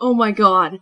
Oh my god.